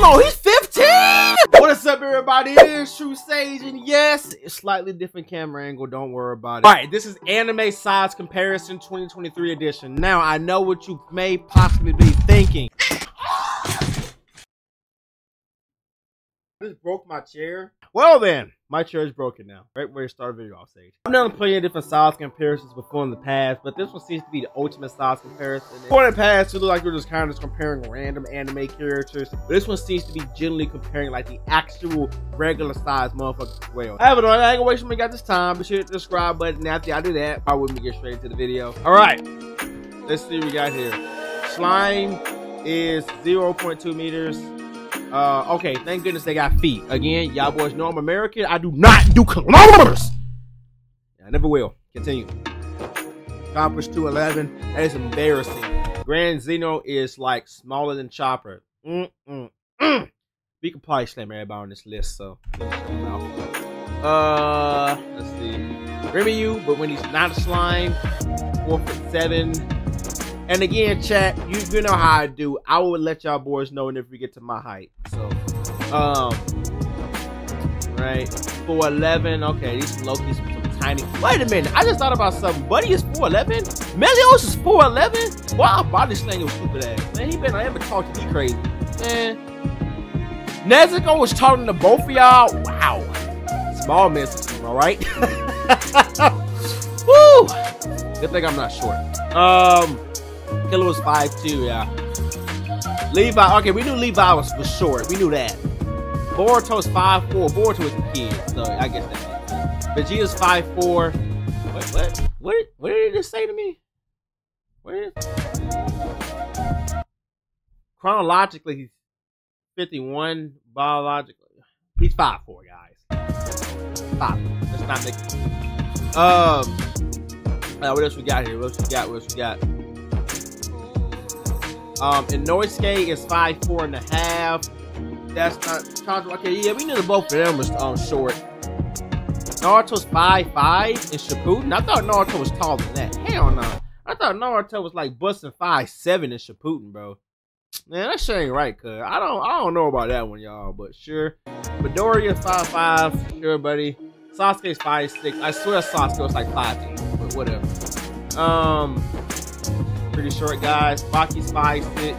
Hold on, he's 15? What is up, everybody? It is True Sage, and yes, it's slightly different camera angle. Don't worry about it. All right, this is Anime Size Comparison 2023 edition. Now, I know what you may possibly be thinking. Just broke my chair. Well then, my chair is broken now. Right where you start video off stage. I've done plenty of different size comparisons before in the past, but this one seems to be the ultimate size comparison. Before in the past, it looked like we are just kind of just comparing random anime characters. But this one seems to be generally comparing like the actual regular size motherfuckers well. I have it on. I ain't gonna waste my got this time. Be sure to hit the subscribe button. After I do that, I wouldn't get straight into the video. All right, let's see what we got here. Slime is 0.2 meters. Uh, okay, thank goodness they got feet. Again, y'all boys know I'm American. I do not do kilometers. I never will. Continue. Accomplished 211. That is embarrassing. Grand Zeno is like smaller than Chopper. Mm, mm, mm. We could probably slam everybody on this list, so uh let's see. Rimuru, but when he's not a slime, four foot seven. And again, chat, you, you know how I do. I will let y'all boys know if we get to my height. Um, right, 4'11. Okay, these Loki's some tiny. Wait a minute, I just thought about something. Buddy is 4'11. Melios is 4'11. Wow, body slang your stupid ass. Man, he better ever talk to me crazy. Man, Nezuko was talking to both of y'all. Wow, small message, all right. Woo! Good thing I'm not short. Um. Killua was 5'2", yeah. Levi, okay, we knew Levi was, was short. We knew that. Boruto's 5'4". Boruto was a kid, so I guess that. Vegeta's 5'4". Wait, what? What what did just say to me? What is Chronologically, he's 51. Biologically, he's 5'4", guys. 5 Let's not make Um, uh, what else we got here? What else we got? What else we got? Um, and Inosuke is five four and a half. That's not okay. Yeah, we knew the both of them was um short. Naruto's five five and Shippuden. I thought Naruto was taller than that. Hell no. I thought Naruto was like busting five seven in Shippuden, bro. Man, that shit ain't right, cuz. I don't I don't know about that one, y'all, but sure. Midoriya five five, sure, buddy. Sasuke's five six. I swear Sasuke was like five eight, but whatever. Um pretty short guys. Baki's five six.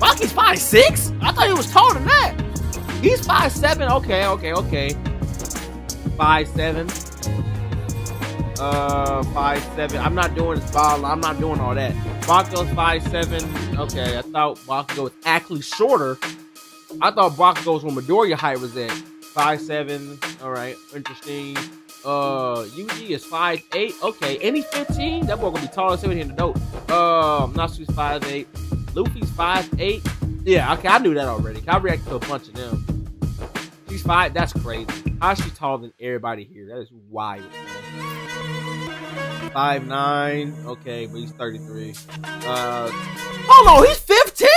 Baki's five six? I thought he was taller than that. He's five seven. Okay, okay, okay. Five seven. Uh, five seven. I'm not doing this ball. I'm not doing all that. Bakugo's five seven. Okay, I thought Bakugo was actually shorter. I thought Bakugo's where Midoriya height was at. Five seven. All right, interesting. Uh, Yuji is 5'8". Okay, and he's 15. That boy gonna be taller than in the dope. Um, Natsu's 5'8". Luffy's 5'8". Yeah, okay, I knew that already. I reacted to a bunch of them. She's five. That's crazy. How she taller than everybody here? That is wild. Five nine. Okay, but he's 33. Uh, hold on, he's 15.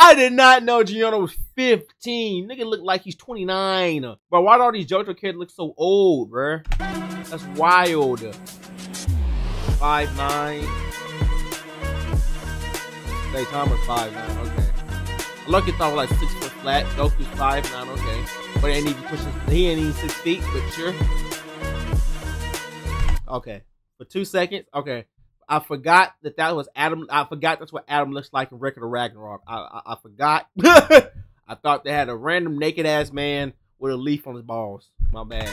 I did not know Giorno was 15. Nigga look like he's 29. But why do all these JoJo kids look so old, bro? That's wild. Five nine. Hey, Thomas five nine. Okay. Lucky thought was like six foot flat. Goku's five nine. Okay, but he ain't even pushing. He ain't even six feet, but sure. Okay, for two seconds. Okay, I forgot that that was Adam. I forgot that's what Adam looks like in Record of Ragnarok. I I, I forgot. I thought they had a random naked ass man with a leaf on his balls. My bad.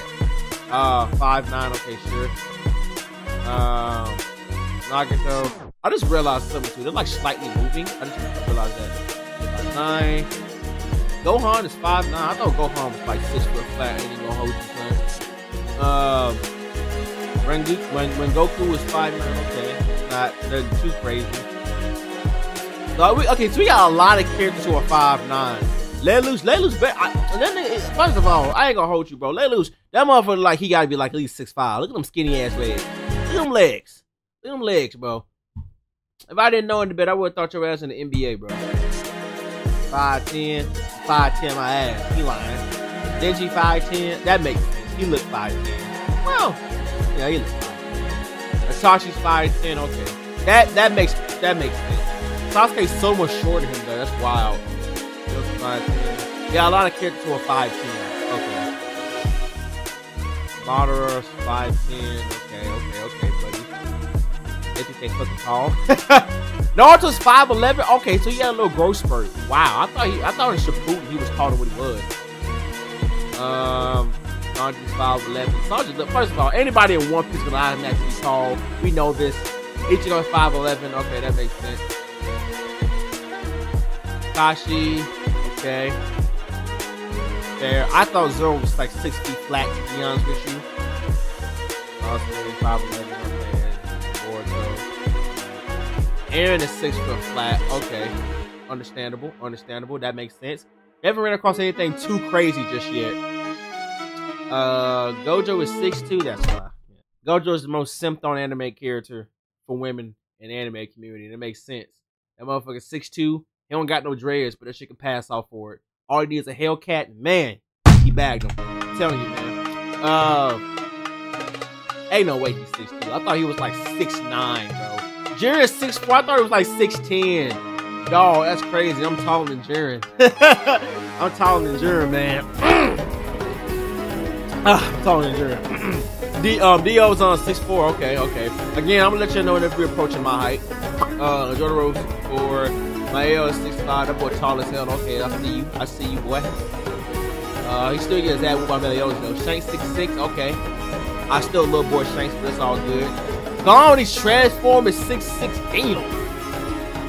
Uh, five nine. Okay, sure. Um, Nagato. I just realized something too. They're like slightly moving. I just realized that. Nine. Gohan is five nine. I thought Gohan was like six foot flat. Ain't gonna hold you, son. Um. When, when, when Goku was five nine, okay, not they're too crazy. So we, okay, so we got a lot of characters who are five nine. Loose. I, then, first of all, I ain't gonna hold you, bro. Lelouch. That motherfucker, like he gotta be like at least six five. Look at them skinny ass legs. Look at them legs. Them legs, bro. If I didn't know the bed, I would have thought your ass in the NBA, bro. 5'10", 5'10", my ass. He lying. Denji 5'10", that makes sense. He look 5'10". Well, yeah, he looks fine. Itachi's 5'10", okay. That that makes that makes sense. Sasuke's so much shorter than him though. That's wild. 5'10". Yeah, a lot of characters who are 5'10. Okay. Moderators, 5'10. Okay, okay, okay, they fucking tall. Naruto's 5'11. Okay, so he had a little growth spurt. Wow, I thought he I thought in Shippuden he was taller than what he was. Um Sanji's 5'11. Sanji, first of all, anybody in One Piece can automatically be tall. We know this. Ichigo's 5'11. Okay, that makes sense. Kashi, okay. There. I thought Zoro was like six feet flat, to be honest with you. Also, 5'11. Eren is six foot flat. Okay. Understandable. Understandable. That makes sense. Never ran across anything too crazy just yet. Uh, Gojo is 6'2. That's why. Gojo is the most simped on anime character for women in anime community. And it makes sense. That motherfucker 6'2. He don't got no dreads, but that shit can pass off for it. All he needs is a Hellcat. Man, he bagged him. I'm telling you, man. Uh, ain't no way he's 6'2. I thought he was like 6'9, bro. Jiren is 6'4. I thought he was like 6'10. Dog, that's crazy. I'm taller than Jiren. I'm taller than Jiren, man. ah, I'm taller than Jiren. D, um, Dio's on 6'4. Okay, okay. Again, I'm gonna let you know if we're approaching my height. Uh, Jordan Rose 4. My L is 6'5. That boy tall as hell. Okay, I see you. I see you, boy. Uh, he still gets that with my Meliodas though. Shanks 6'6. Okay. I still love boy Shanks, but it's all good. Gone, he's transformed at 6'6.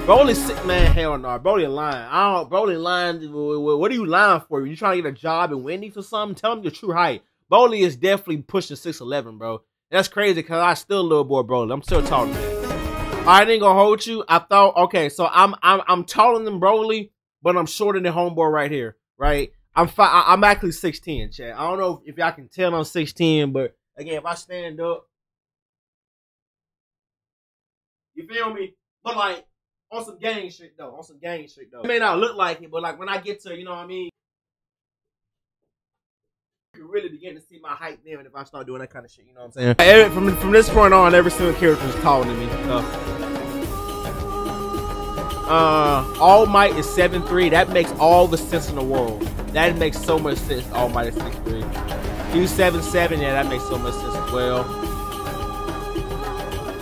Broly sick man, hell no. Broly lying. I don't Broly lying. What are you lying for? You trying to get a job in Wendy's or something? Tell him your true height. Broly is definitely pushing 6'11, bro. That's crazy because I still a little boy Broly. I'm still taller. I didn't gonna hold you. I thought, okay, so I'm I'm I'm taller than Broly, but I'm shorter than homeboy right here, right? I'm fi- I'm actually 6'10, Chad. I don't know if y'all can tell I'm 6'10, but again, if I stand up, you feel me? But like on some gang shit though, on some gang shit though. It may not look like it, but like when I get to, you know what I mean? You really begin to see my height then if I start doing that kind of shit, you know what I'm saying? From, from this point on, every single character is taller than me. So. Uh, All Might is 7'3. That makes all the sense in the world. That makes so much sense. All Might is 6'3. He's 7'7. Yeah, that makes so much sense as well.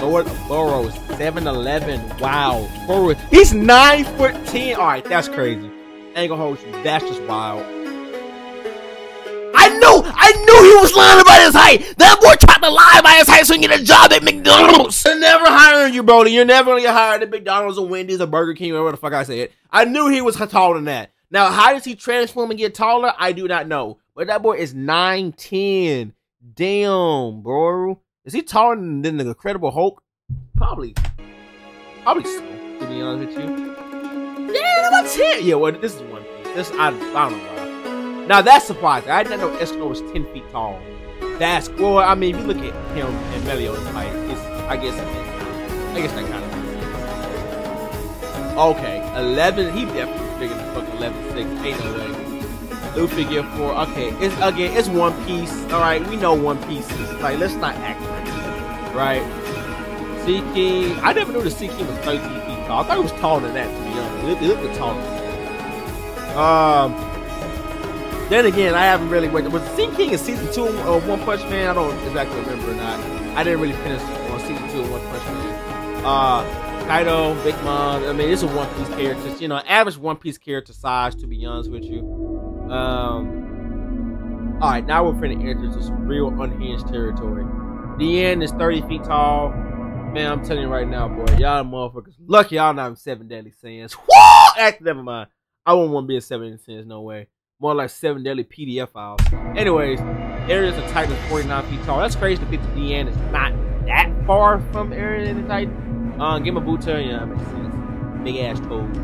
Lord Burrow is 7'11. Wow. Burrow, he's 9 foot 10. All right, that's crazy. Ain't gonna hold you. That's just wild. I knew, I knew he was lying about his height. That boy tried to lie about his height so he can get a job at McDonald's. They're never hiring you, Broly. You're never gonna get hired at McDonald's or Wendy's or Burger King, whatever the fuck I said. I knew he was taller than that. Now, how does he transform and get taller? I do not know. But that boy is 9'10. Damn, bro. Is he taller than, the Incredible Hulk? Probably. Probably so, to be honest with you. Yeah, number 10. Yeah, well, this is one thing. This, I, I don't know why. Now, that's surprising. I didn't know Esco was 10 feet tall. That's, well, I mean, if you look at him and Meliodas height, it's, I guess, I guess that kind of sense. Okay, 11. He definitely bigger than fucking 11 6. Ain't no way. Get four. Okay, it's again, it's One Piece. All right, we know One Piece is like. Let's not act right? Sea King. I never knew the Sea King was 13 feet tall. I thought he was taller than that. To be honest, he looked taller. Um. Then again, I haven't really went. Was Sea King in season two of One Punch Man? I don't exactly remember or not. I didn't really finish on season two of One Punch Man. Uh, Kaido, Big Mom. I mean, it's a One Piece character. You know, average One Piece character size. To be honest with you. Um. All right, now we're finna enter some real unhinged territory. End is 30 feet tall. Man, I'm telling you right now, boy, y'all motherfuckers. Lucky y'all not seven deadly sins. Whoa! Actually, never mind. I wouldn't want to be a seven deadly sins. No way. More like seven deadly PDF files. Anyways, Area's a Titan 49 feet tall. That's crazy to think the Diane is not that far from Area in the Titan. Uh, Gamabunta, yeah, that makes sense. Big ass toad.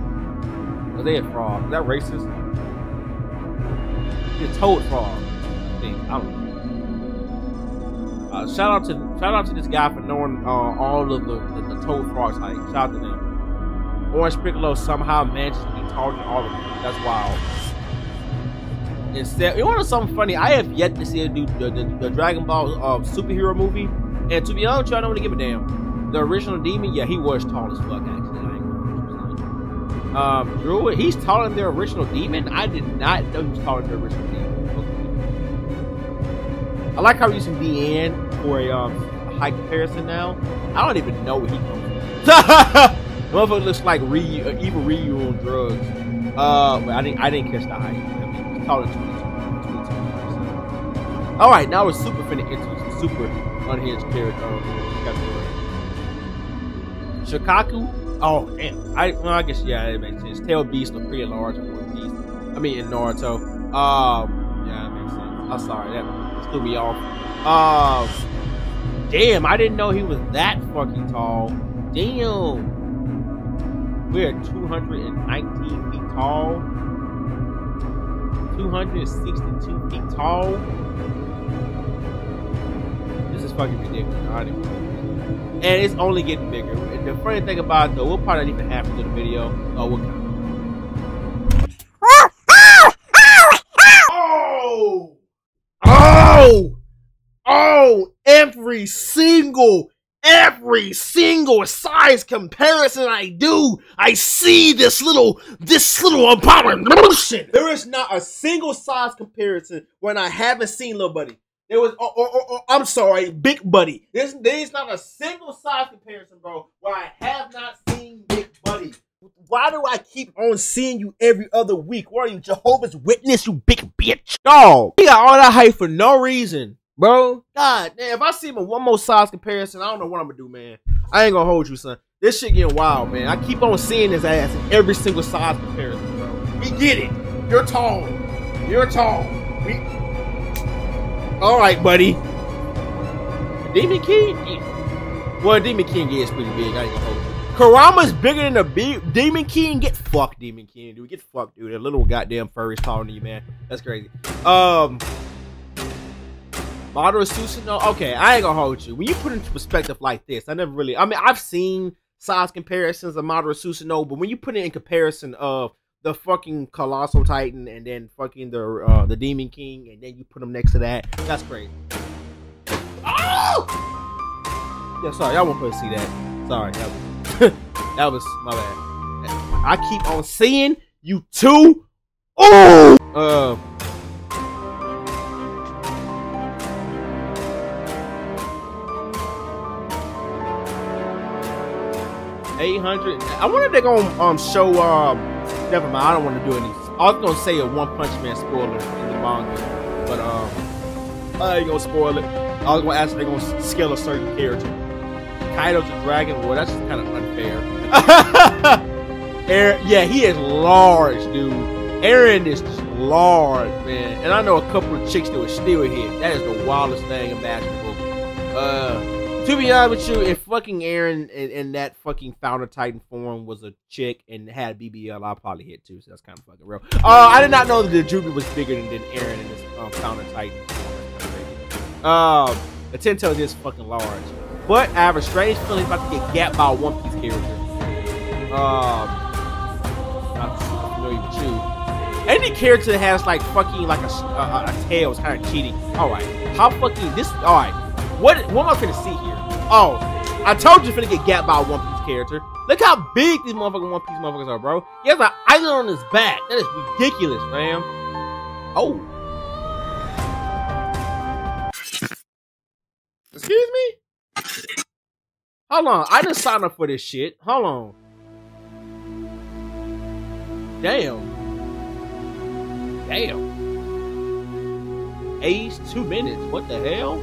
Are they a frog? Is that racist? A toad frog. I think. I don't know. Uh, shout out to shout out to this guy for knowing uh, all of the, the, the toad frogs height. Shout out to them. Orange Piccolo somehow managed to be taller than all of them. That's wild. Instead, you want something funny? I have yet to see a dude the, the, the Dragon Ball uh, superhero movie, and to be honest, I don't want really give a damn. The original Demon, yeah, he was tall as fuck. Um, Druid, he's taller than the original demon. I did not know he was taller than the original demon. Okay. I like how we're using Diane for a um height comparison now. I don't even know where he comes from. Motherfucker looks like Ryu, uh, evil Ryu on drugs. Uh, but I didn't, I didn't catch the height. I mean, he's taller than 22. 22 All right, now we're super finna into super unhinged character. Um, Shukaku. Oh damn! I well, I guess yeah, it makes sense. Tail Beast look pretty large in One Piece. I mean, in Naruto. Um, yeah, that makes sense. I'm sorry, that threw me off. Um, damn, I didn't know he was that fucking tall. Damn. We're 219 feet tall. 262 feet tall. This is fucking ridiculous. I didn't and it's only getting bigger. And the funny thing about it, though, we'll probably even half of the video. Oh, what kind? Oh! Oh! Oh! Every single, every single size comparison I do, I see this little, this little abomination. There is not a single size comparison when I haven't seen little buddy. There was, or, or, or, I'm sorry, Big Buddy. There's, there's not a single size comparison, bro, where I have not seen Big Buddy. Why do I keep on seeing you every other week? What are you, Jehovah's Witness, you big bitch? Dog, he got all that hype for no reason, bro. God damn, if I see him in one more size comparison, I don't know what I'm gonna do, man. I ain't gonna hold you, son. This shit getting wild, man. I keep on seeing his ass in every single size comparison, bro. We get it. You're tall. You're tall. We all right, buddy. Demon King? Well, Demon King is pretty big. I ain't gonna. Kurama's bigger than the B- Demon King. Get fucked, Demon King, dude. Get fucked, dude. A little goddamn furry's taller than you, man. That's crazy. Um, Madara Susanoo. Okay, I ain't gonna hold you. When you put it into perspective like this, I never really. I mean, I've seen size comparisons of Madara Susanoo, but when you put it in comparison of the fucking colossal titan and then fucking the uh, the demon king and then you put them next to that. That's crazy oh! Yeah sorry i won't put see that. Sorry that was, that was my bad. I keep on seeing you too. Oh uh. Eight hundred. I wonder if they're gonna um show um never mind. I don't want to do any. I was gonna say a One Punch Man spoiler in the manga, but um, I ain't gonna spoil it. I was gonna ask if they're gonna scale a certain character. Kaido's a dragon. Well, that's just kind of unfair. Eren, yeah, he is large, dude. Eren is large, man. And I know a couple of chicks that were still here. That is the wildest thing imaginable. Uh to be honest with you, if fucking Eren in, in, that fucking Founder Titan form was a chick and had BBL, I'll probably hit too. So that's kind of fucking real. Uh, I did not know that the Jubi was bigger than, than Eren in this um, Founder Titan. Form. Um, the Tento is fucking large, but I have a strange feeling about to get gapped by a One Piece character. Um, not familiar with you. Any character that has like fucking like a, a, a tail is kind of cheating. All right, how fucking this? All right, what what am I gonna see here? Oh, I told you finna get gapped by a One Piece character. Look how big these motherfucking One Piece motherfuckers are, bro. He has an island on his back. That is ridiculous, man. Oh. Excuse me? Hold on. I just signed up for this shit. Hold on. Damn. Damn. Age two minutes. What the hell?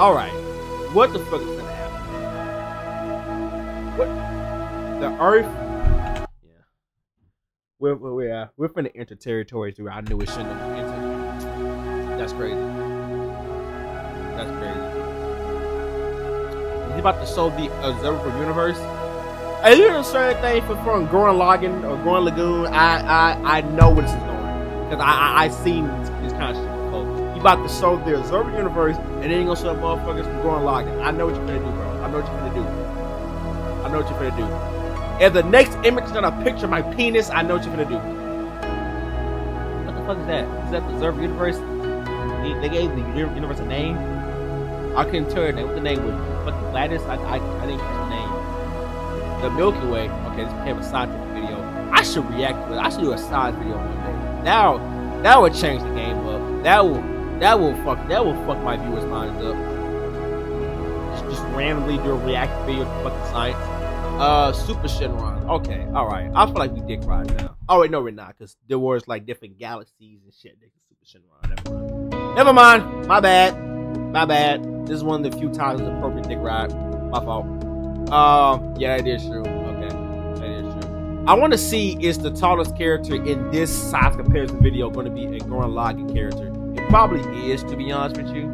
All right, what the fuck is gonna happen? What? The Earth? Yeah, we're we're we're, uh, we're finna enter territories where I knew it shouldn't have entered. That's crazy. That's crazy. Is he about to solve the observable universe? Are you doing certain thing for from Gurren Lagann or Gurren Lagoon? I I I know where this is going because I I I seen this kind of shit about to show the observer universe, and then you gonna show motherfuckers from Gurren Lagann. I know what you're gonna do, bro. I know what you're gonna do. I know what you're gonna do. If the next image is gonna picture my penis, I know what you're gonna do. What the fuck is that? Is that the observer universe? They, gave the universe a name. I couldn't tell. What the name was? Fucking Gladys. I I, I didn't catch the name. the Milky Way. Okay, this became a scientific video. I should react to it. I should do a science video one day. Now, that would change the game up. That will, that will fuck, that will fuck my viewers' minds up. Just, just randomly do a react video to fucking science. Uh, Super Shenron. Okay, all right. I feel like we dick ride now. Oh wait, no, we're not, because there was like different galaxies and shit. Super Shenron. Never mind. Never mind. My bad. My bad. This is one of the few times appropriate dick ride. My fault. Um, yeah, that is true. Okay, that is true. I want to see is the tallest character in this size comparison video going to be a Gurren Lagann character. Probably is, to be honest with you.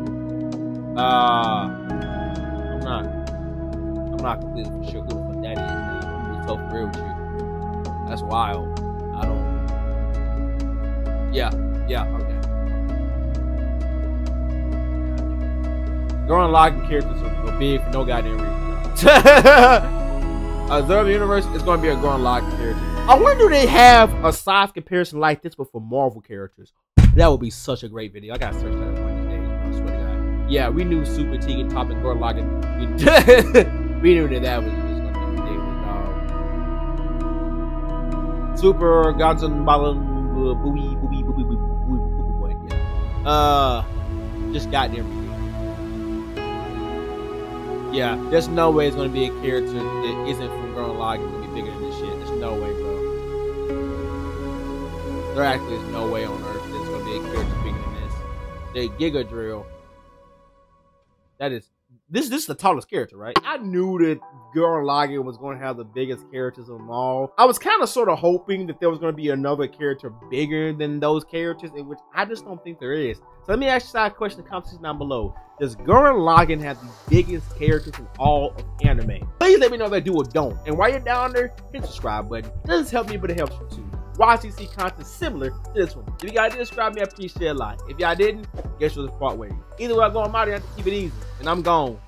Uh, I'm not. I'm not completely sure who what that is now. I'm so real with you. That's wild. I don't. Yeah. Yeah. Okay. Gurren Lagann characters are, are big for no goddamn reason. Observe the Universe is going to be a Gurren Lagann character. I wonder if they have a size comparison like this, but for Marvel characters. That would be such a great video. I gotta search that one of these days. I swear to God. Yeah, we knew Super Tengen Top and Lagann. We, we knew that that was just to be ridiculous, dog. Super Godzilla Ballon Booey Booey Booey Booey Booey Boy. Yeah. Uh, just goddamn yeah, there's no way it's gonna be a character that isn't from Gurren Lagann to be bigger than this shit. There's no way, bro. There actually is no way on Earth that's gonna be a character bigger than this. The Giga Drill. That is this. This is the tallest character, right? I knew that Gurren Lagann was going to have the biggest characters of them all. I was kind of sort of hoping that there was going to be another character bigger than those characters, in which I just don't think there is. So let me ask you a question in the comment section down below. Does Gurren Lagann have the biggest characters in all of anime? Please let me know if I do or don't. And while you're down there, hit the subscribe button. It doesn't help me, but it helps you too. YCC content similar to this one. If you guys did subscribe me, I appreciate a lot. If y'all didn't, guess what? the part way. Either way, I'm going out here to keep it easy. And I'm gone.